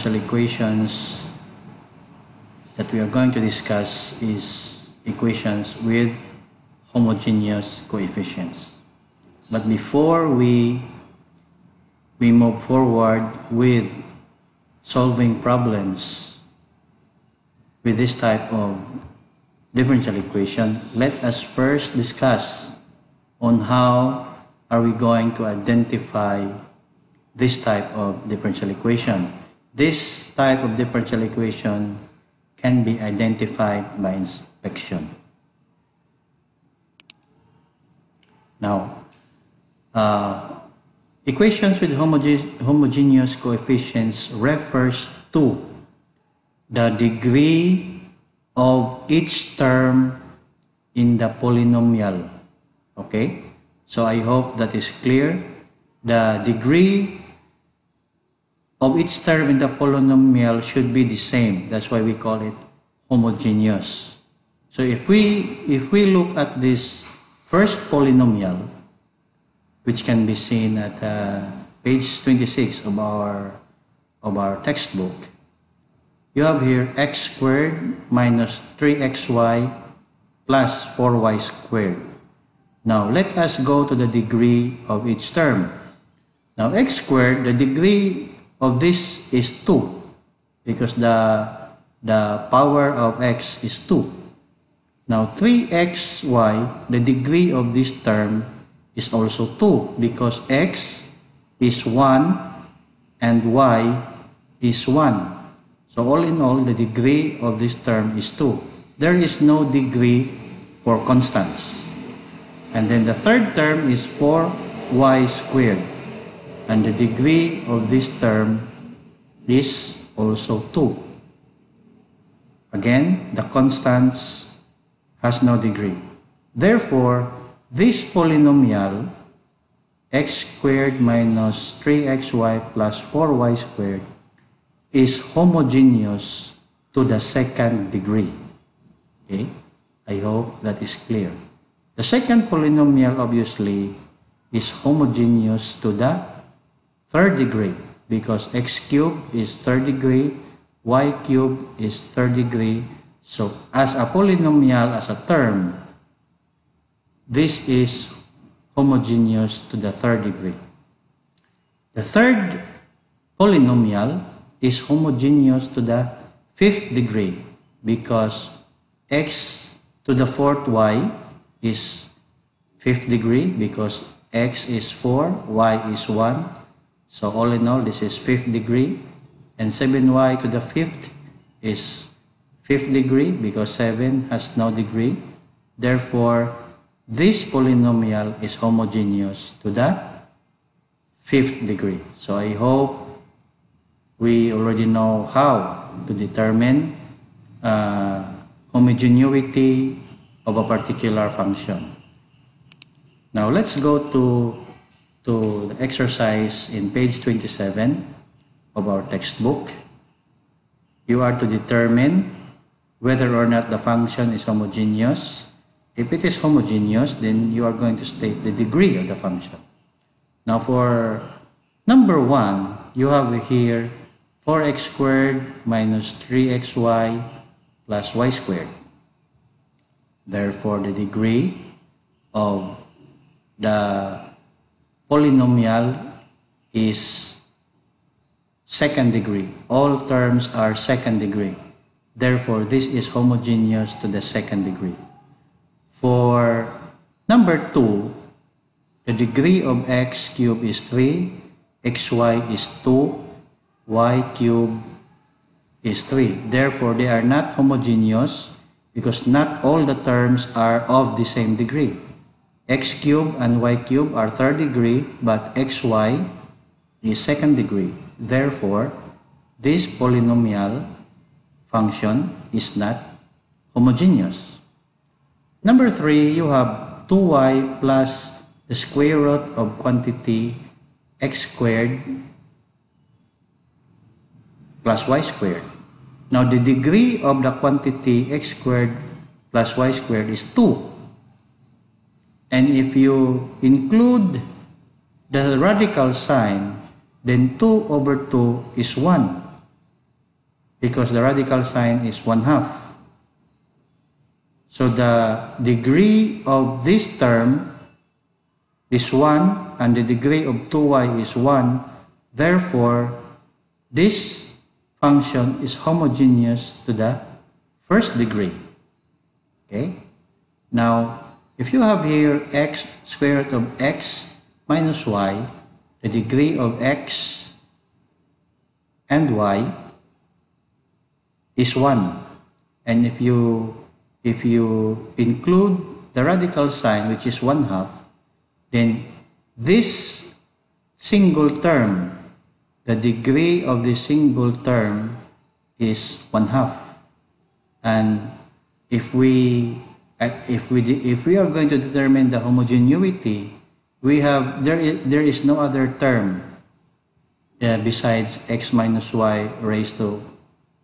differential equations that we are going to discuss is equations with homogeneous coefficients. But before we, we move forward with solving problems with this type of differential equation, let us first discuss on how are we going to identify this type of differential equation. This type of differential equation can be identified by inspection. Now, uh, equations with homoge homogeneous coefficients refers to the degree of each term in the polynomial. Okay? So I hope that is clear. The degree of each term in the polynomial should be the same. That's why we call it homogeneous. So if we if we look at this first polynomial, which can be seen at uh, page 26 of our of our textbook, you have here x squared minus 3xy plus 4y squared. Now let us go to the degree of each term. Now x squared, the degree of this is 2 because the, the power of x is 2. Now 3xy, the degree of this term is also 2 because x is 1 and y is 1. So all in all, the degree of this term is 2. There is no degree for constants. And then the third term is 4y squared and the degree of this term is also 2. Again, the constants has no degree. Therefore, this polynomial x squared minus 3xy plus 4y squared is homogeneous to the second degree. Okay? I hope that is clear. The second polynomial obviously is homogeneous to the third degree because x cubed is third degree, y cubed is third degree. So as a polynomial, as a term, this is homogeneous to the third degree. The third polynomial is homogeneous to the fifth degree because x to the fourth y is fifth degree because x is 4, y is 1, so all in all, this is fifth degree. And 7y to the fifth is fifth degree because 7 has no degree. Therefore, this polynomial is homogeneous to the fifth degree. So I hope we already know how to determine uh, homogeneity of a particular function. Now let's go to to the exercise in page 27 of our textbook. You are to determine whether or not the function is homogeneous. If it is homogeneous, then you are going to state the degree of the function. Now for number one, you have here 4x squared minus 3xy plus y squared. Therefore, the degree of the polynomial is second degree. All terms are second degree. Therefore, this is homogeneous to the second degree. For number 2, the degree of x cubed is 3, xy is 2, y cubed is 3. Therefore, they are not homogeneous because not all the terms are of the same degree x cube and y cube are third degree, but xy is second degree. Therefore, this polynomial function is not homogeneous. Number three, you have 2y plus the square root of quantity x squared plus y squared. Now, the degree of the quantity x squared plus y squared is 2. And if you include the radical sign, then 2 over 2 is 1. because the radical sign is 1 half. So the degree of this term is 1 and the degree of 2y is 1. Therefore, this function is homogeneous to the first degree. Okay? Now, if you have here x square root of x minus y, the degree of x and y is 1. And if you if you include the radical sign which is 1 half, then this single term, the degree of the single term is 1 half. And if we if we if we are going to determine the homogeneity, we have there is, there is no other term uh, besides x minus y raised to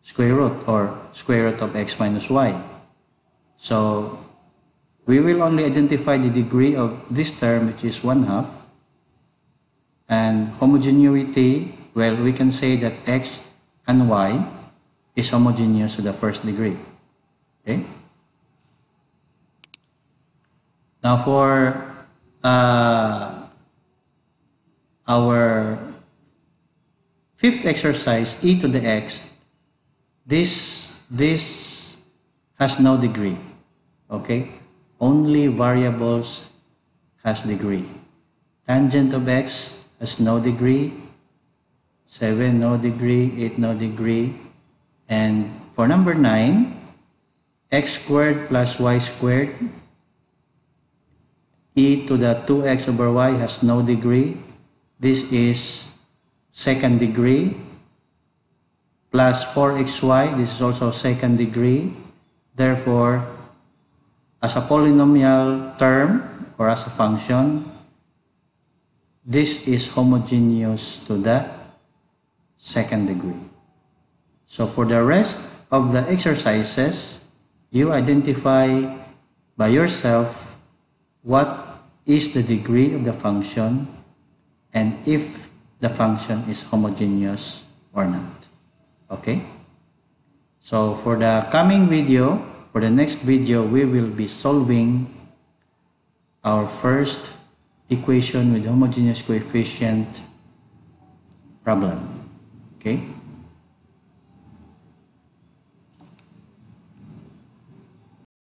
square root or square root of x minus y. So we will only identify the degree of this term which is 1 half and homogeneity well we can say that x and y is homogeneous to the first degree. Okay? Now for uh, our fifth exercise, e to the x, this, this has no degree. Okay? Only variables has degree. Tangent of x has no degree. 7 no degree, 8 no degree. And for number 9, x squared plus y squared e to the 2x over y has no degree. This is second degree plus 4xy. This is also second degree. Therefore, as a polynomial term or as a function, this is homogeneous to the second degree. So for the rest of the exercises, you identify by yourself what is the degree of the function and if the function is homogeneous or not. Okay? So for the coming video, for the next video, we will be solving our first equation with homogeneous coefficient problem. Okay?